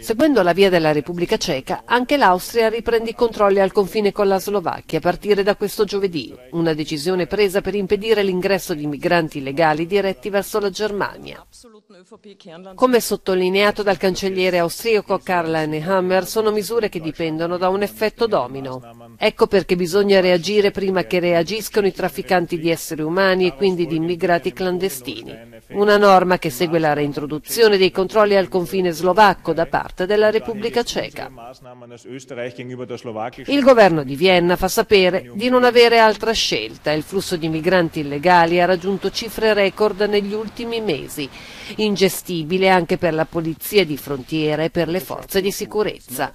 Seguendo la via della Repubblica Ceca, anche l'Austria riprende i controlli al confine con la Slovacchia a partire da questo giovedì, una decisione presa per impedire l'ingresso di migranti illegali diretti verso la Germania. Come sottolineato dal cancelliere austriaco Karl Nehammer, sono misure che dipendono da un effetto domino. Ecco perché bisogna reagire prima che reagiscano i trafficanti di esseri umani e quindi di immigrati clandestini. Una norma che segue la reintroduzione dei controlli al confine slovacco da parte della Repubblica Ceca. Il governo di Vienna fa sapere di non avere altra scelta. Il flusso di migranti illegali ha raggiunto cifre record negli ultimi mesi, ingestibile anche per la polizia di frontiera e per le forze di sicurezza.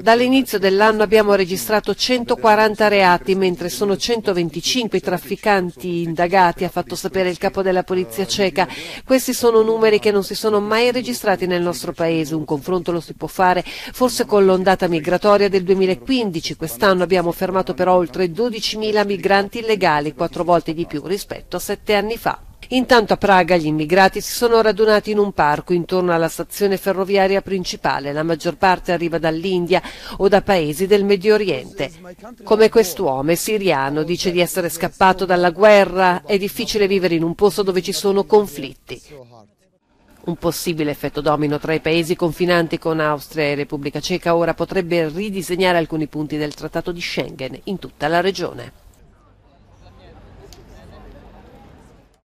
Dall'inizio dell'anno abbiamo registrato 140 reati, mentre sono 125 i trafficanti indagati, ha fatto sapere il capo della polizia ceca. Questi sono numeri che non si sono mai registrati nel nostro paese. Un confronto lo si può fare forse con l'ondata migratoria del 2015. Quest'anno abbiamo fermato però oltre 12.000 migranti illegali, quattro volte di più rispetto a sette anni fa. Intanto a Praga gli immigrati si sono radunati in un parco intorno alla stazione ferroviaria principale. La maggior parte arriva dall'India o da paesi del Medio Oriente. Come quest'uomo siriano, dice di essere scappato dalla guerra. È difficile vivere in un posto dove ci sono conflitti. Un possibile effetto domino tra i paesi confinanti con Austria e Repubblica Ceca ora potrebbe ridisegnare alcuni punti del Trattato di Schengen in tutta la regione.